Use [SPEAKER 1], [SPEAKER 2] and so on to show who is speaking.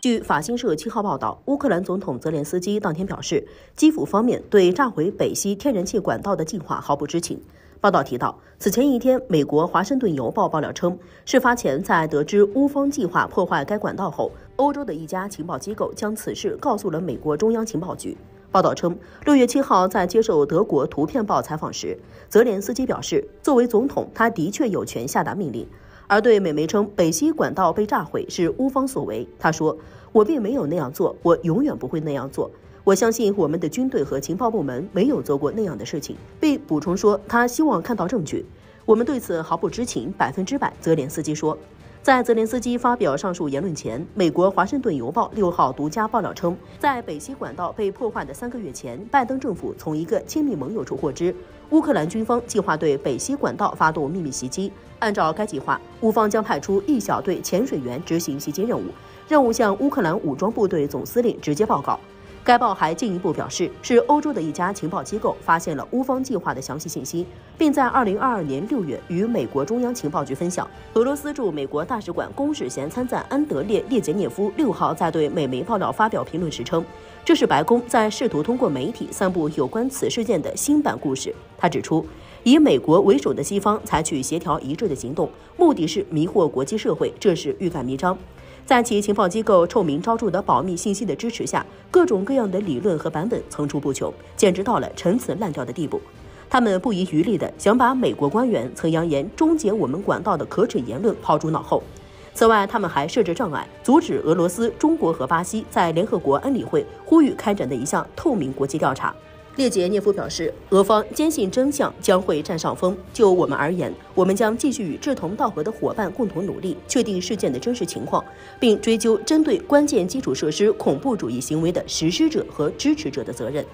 [SPEAKER 1] 据法新社七号报道，乌克兰总统泽连斯基当天表示，基辅方面对炸毁北溪天然气管道的计划毫不知情。报道提到，此前一天，美国《华盛顿邮报》爆料称，事发前在得知乌方计划破坏该管道后，欧洲的一家情报机构将此事告诉了美国中央情报局。报道称，六月七号在接受德国《图片报》采访时，泽连斯基表示，作为总统，他的确有权下达命令。而对美媒称北溪管道被炸毁是乌方所为，他说：“我并没有那样做，我永远不会那样做。我相信我们的军队和情报部门没有做过那样的事情。”并补充说，他希望看到证据。我们对此毫不知情，百分之百。泽连斯基说。在泽连斯基发表上述言论前，美国《华盛顿邮报》六号独家爆料称，在北溪管道被破坏的三个月前，拜登政府从一个亲密盟友处获知，乌克兰军方计划对北溪管道发动秘密袭击。按照该计划，乌方将派出一小队潜水员执行袭击任务，任务向乌克兰武装部队总司令直接报告。该报还进一步表示，是欧洲的一家情报机构发现了乌方计划的详细信息，并在2022年6月与美国中央情报局分享。俄罗斯驻美国大使馆公使衔参赞安德烈·列杰涅夫六号在对美媒爆料发表评论时称，这是白宫在试图通过媒体散布有关此事件的新版故事。他指出，以美国为首的西方采取协调一致的行动，目的是迷惑国际社会，这是欲盖弥彰。在其情报机构臭名昭著的保密信息的支持下，各种各样的理论和版本层出不穷，简直到了陈词滥调的地步。他们不遗余力地想把美国官员曾扬言终结我们管道的可耻言论抛诸脑后。此外，他们还设置障碍，阻止俄罗斯、中国和巴西在联合国安理会呼吁开展的一项透明国际调查。列杰涅夫表示，俄方坚信真相将会占上风。就我们而言，我们将继续与志同道合的伙伴共同努力，确定事件的真实情况，并追究针对关键基础设施恐怖主义行为的实施者和支持者的责任。